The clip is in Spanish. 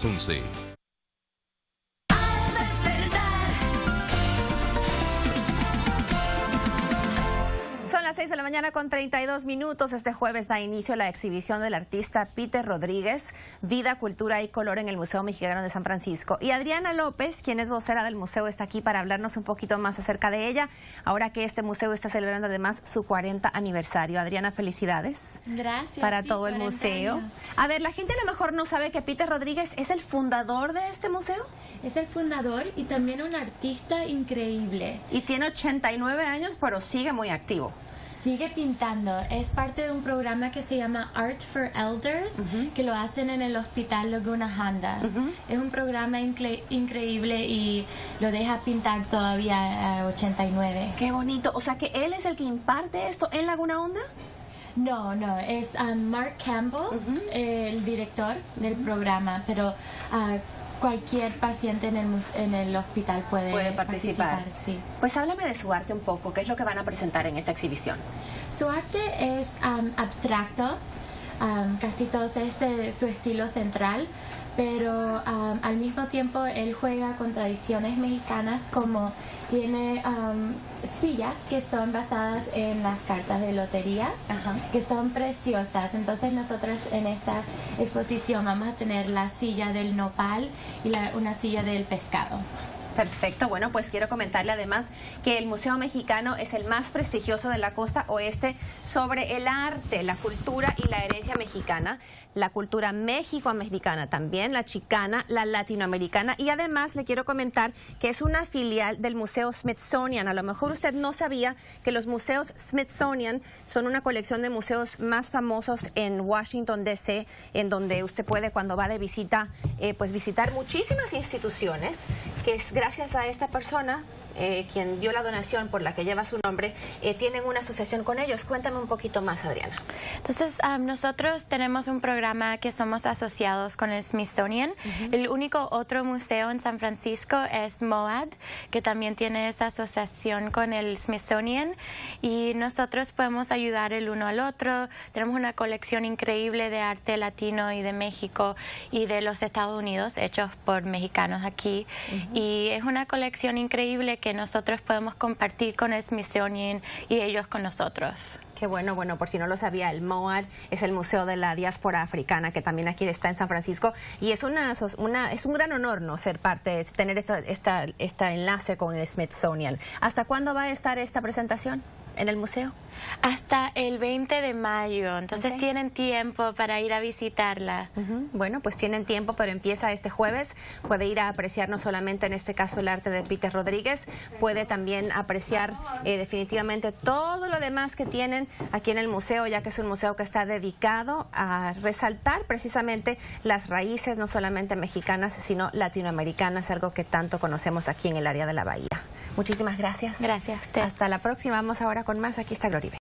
Sunsi. 6 de la mañana con 32 minutos. Este jueves da inicio la exhibición del artista Peter Rodríguez, Vida, Cultura y Color en el Museo Mexicano de San Francisco. Y Adriana López, quien es vocera del museo, está aquí para hablarnos un poquito más acerca de ella, ahora que este museo está celebrando además su 40 aniversario. Adriana, felicidades. Gracias. Para sí, todo el 40 museo. años. A ver, la gente a lo mejor no sabe que Peter Rodríguez es el fundador de este museo Es el fundador y también un artista increíble. y tiene 89 años, pero sigue muy activo. Sigue pintando. Es parte de un programa que se llama Art for Elders, que lo hacen en el Hospital Laguna Honda. Es un programa incre- increíble y lo deja pintar todavía a 89. Qué bonito. O sea que él es el que imparte esto en Laguna Honda. No, no, es um, Mark Campbell, el director del programa, pero ah, cualquier paciente en el, en el hospital puede, Puede participar. sí. Pues háblame de su arte un poco. ¿Qué es lo que van a presentar en esta exhibición? Su arte es um, abstracto, um, casi todo es este, su estilo central, pero um, al mismo tiempo él juega con tradiciones mexicanas como tiene um, sillas que son basadas en las cartas de lotería, Ajá. que son preciosas. Entonces nosotros en esta exposición vamos a tener la silla del nopal y la- una silla del pescado. Perfecto, bueno, pues quiero comentarle además que el Museo Mexicano es el más prestigioso de la costa oeste sobre el arte, la cultura y la herencia mexicana, la cultura mexicoamericana también, la chicana, la latinoamericana y además le quiero comentar que es una filial del Museo Smithsonian. A lo mejor usted no sabía que los museos Smithsonian son una colección de museos más famosos en Washington DC, en donde usted puede cuando va de visita, eh, pues visitar muchísimas instituciones que es gracias a esta persona, eh, quien dio la donación por la que lleva su nombre, eh, tienen una asociación con ellos. Cuéntame un poquito más, Adriana. Entonces, um, nosotros tenemos un programa que somos asociados con el Smithsonian. El único otro museo en San Francisco es MOAD, que también tiene esa asociación con el Smithsonian. Y nosotros podemos ayudar el uno al otro. Tenemos una colección increíble de arte latino y de México y de los Estados Unidos, hechos por mexicanos aquí. Y es una colección increíble que nosotros podemos compartir con el Smithsonian y ellos con nosotros. Qué bueno, bueno, por si no lo sabía, el MOAD es el Museo de la Diáspora Africana, que también aquí está en San Francisco, y es una, una es un gran honor no ser parte, tener esta, esta, esta enlace con el Smithsonian. ¿Hasta cuándo va a estar esta presentación en el museo? Hasta el 20 de mayo, entonces tienen tiempo para ir a visitarla. Bueno, pues tienen tiempo, pero empieza este jueves. Puede ir a apreciar no solamente en este caso el arte de Peter Rodríguez, puede también apreciar eh, definitivamente todo lo demás que tienen aquí en el museo, ya que es un museo que está dedicado a resaltar precisamente las raíces no solamente mexicanas, sino latinoamericanas, algo que tanto conocemos aquí en el área de la bahía. Muchísimas gracias. Gracias a usted. Hasta la próxima. Vamos ahora con más. Aquí está Gloribe.